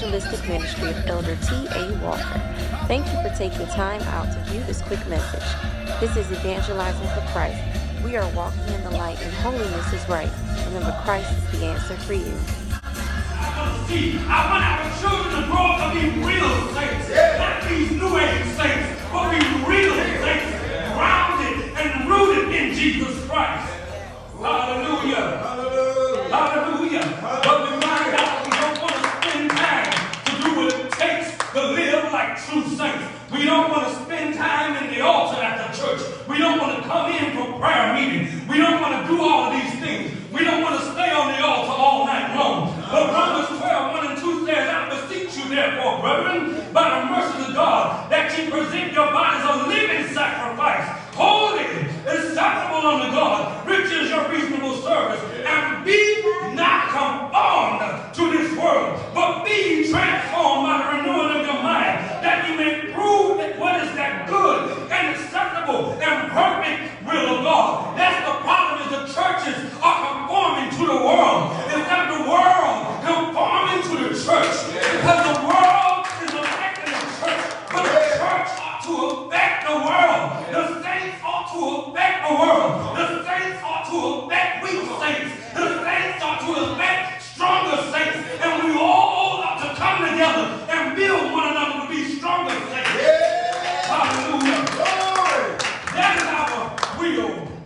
evangelistic ministry of Elder T.A. Walker. Thank you for taking time out to view this quick message. This is Evangelizing for Christ. We are walking in the light, and holiness is right. Remember, Christ is the answer for you. I want our children to grow up to be real saints, not these new age saints, but be real saints, grounded and rooted in Jesus Christ. Hallelujah. to affect the world. The saints ought to affect the world. The saints ought to affect weak saints. The saints ought to affect stronger saints. And we all ought to come together and build one another to be stronger saints. Hallelujah. That is our will.